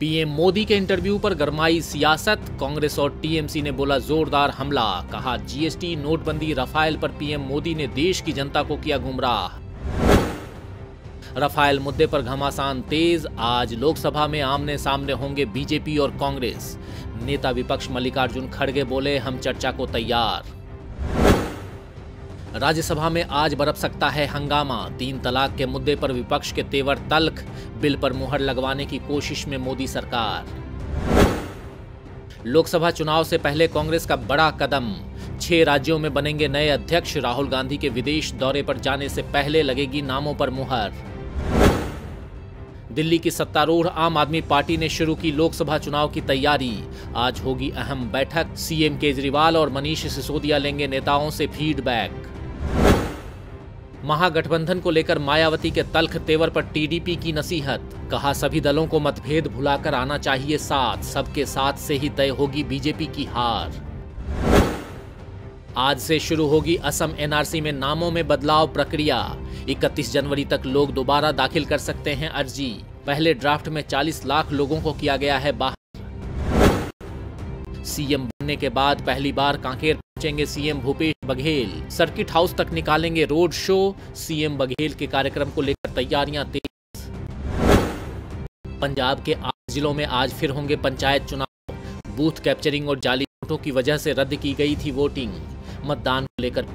PM Modi के interview पर गरमाई सियासत, कांग्रेस और टीएमसी ने बोला जोरदार हमला, कहा जीएसटी नोटबंदी रफाइल पर पीएम मोदी ने देश की जनता को किया गुमराह। रफाइल मुद्दे पर घमासान तेज, आज लोकसभा में आमने सामने होंगे बीजेपी और कांग्रेस। नेता विपक्ष मल्लिकार्जुन खड़गे बोले, हम चर्चा को तैयार। राज्यसभा में आज बरप सकता है हंगामा। तीन तलाक के मुद्दे पर विपक्ष के तेवर तल्ख, बिल पर मुहर लगवाने की कोशिश में मोदी सरकार। लोकसभा चुनाव से पहले कांग्रेस का बड़ा कदम। छह राज्यों में बनेंगे नए अध्यक्ष। राहुल गांधी के विदेश दौरे पर जाने से पहले लगेगी नामों पर मुहर। दिल्ली की सत्तारूढ़ आम आदमी पार्टी ने शुरू की लोकसभा चुनाव की तैयारी। आज होगी अहम बैठक। सीएम केजरीवाल और मनीष सिसोदिया लेंगे नेताओं से फीडबैक। महागठबंधन को लेकर मायावती के तल्ख तेवर पर टीडीपी की नसीहत। कहा, सभी दलों को मतभेद भुलाकर आना चाहिए साथ। सबके साथ से ही तय होगी बीजेपी की हार। आज से शुरू होगी असम एनआरसी में नामों में बदलाव प्रक्रिया। 31 जनवरी तक लोग दोबारा दाखिल कर सकते हैं अर्जी। पहले ड्राफ्ट में 40 लाख लोगों को किया गया है बाहर। सीएम बनने के बाद पहली बार कांकेर पहुँचेंगे CM Bhupesh Baghel. Circuit house तक निकालेंगे रोड शो। सीएम बघेल के कार्यक्रम को लेकर तैयारियाँ तेज। पंजाब के आठ जिलों में आज फिर होंगे पंचायत चुनाव। बूथ कैप्चरिंग और जाली वोटों की वजह से रद्द की गई थी वोटिंग। मतदान को लेकर